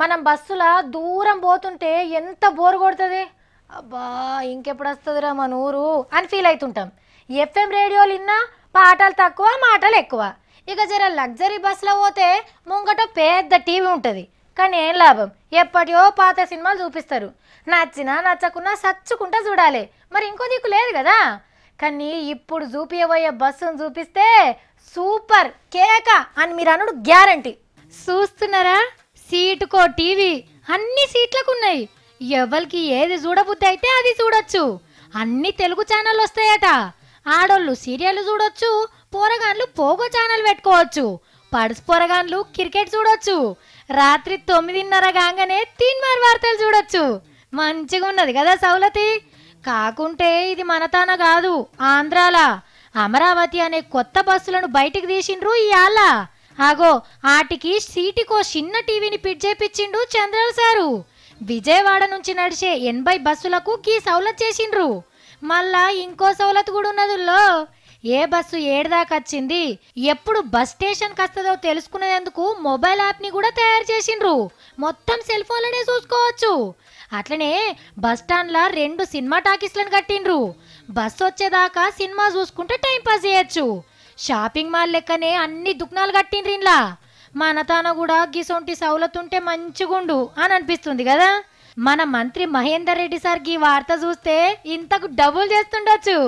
మనం బస్సులో దూరం పోతుంటే ఎంత బోర్ కొడుతుంది? అబ్బా ఇంకెప్పుడు వస్తుందిరా మన ఊరు అని ఫీల్ అవుతుంటాం ఎఫ్ఎం రేడియోలు విన్నా పాటలు తక్కువ మాటలు ఎక్కువ. ఇక జర లగ్జరీ బస్సులో పోతే ముంగట పెద్ద టీవీ ఉంటుంది. కానీ ఏం లాభం? ఎప్పటియో పాత సినిమాలు చూపిస్తారు. నచ్చినా నచ్చకున్నా సచ్చుకుంటా చూడాలి. మరి ఇంకో దిక్కు లేదు కదా. కానీ ఇప్పుడు చూపియబోయే బస్సును చూపిస్తే సూపర్ కేక అని మీరు అనుడు గ్యారంటీ. చూస్తున్నారా? సీటుకో టీవీ అన్ని సీట్లకు ఉన్నాయి ఎవరికి ఏది చూడబుద్ధి అయితే అది చూడొచ్చు. అన్ని తెలుగు ఛానల్ వస్తాయట. ఆడోళ్ళు సీరియల్ చూడొచ్చు పోరగాన్లు పోగో ఛానల్ పెట్టుకోవచ్చు. పడుసు పోరగాన్లు క్రికెట్ చూడొచ్చు. రాత్రి తొమ్మిదిన్నర కాగానే తీన్మార్ వార్తలు చూడొచ్చు. మంచిగా ఉన్నది కదా సౌలతి? కాకుంటే ఇది మనతాన కాదు ఆంధ్రాల. అమరావతి అనే కొత్త బస్సులను బయటికి తీసిండ్రు ఇవాళ ఆగో ఆటికి సీటికో చిన్న టీవీని పిట్ చేపించిండు చంద్రల్ సారు. విజయవాడ నుంచి నడిచే ఎనభై బస్సులకు గీ సౌలత్ చేసిండ్రు. మళ్ళా ఇంకో సౌలత్ కూడా ఉన్నదుల్లో ఏ బస్సు ఏడుదాకా వచ్చింది ఎప్పుడు బస్ స్టేషన్కి వస్తుందో తెలుసుకునేందుకు మొబైల్ యాప్ని కూడా తయారు చేసిండ్రు. మొత్తం సెల్ ఫోన్లనే చూసుకోవచ్చు. అట్లనే బస్ స్టాండ్లో రెండు సినిమా టాకీస్లను కట్టిండ్రు. బస్ వచ్చేదాకా సినిమా చూసుకుంటే టైం పాస్ చేయొచ్చు. షాపింగ్ మాల్ లెక్కనే అన్ని దుకాణాలు కట్టిండ్రు మన తాన కూడా గిసొంటి సౌలతుంటే మంచిగుండు అని అనిపిస్తుంది కదా మన మంత్రి మహేందర్ రెడ్డి సార్ గీ వార్త చూస్తే ఇంతకు డబుల్ చేస్తుండొచ్చు.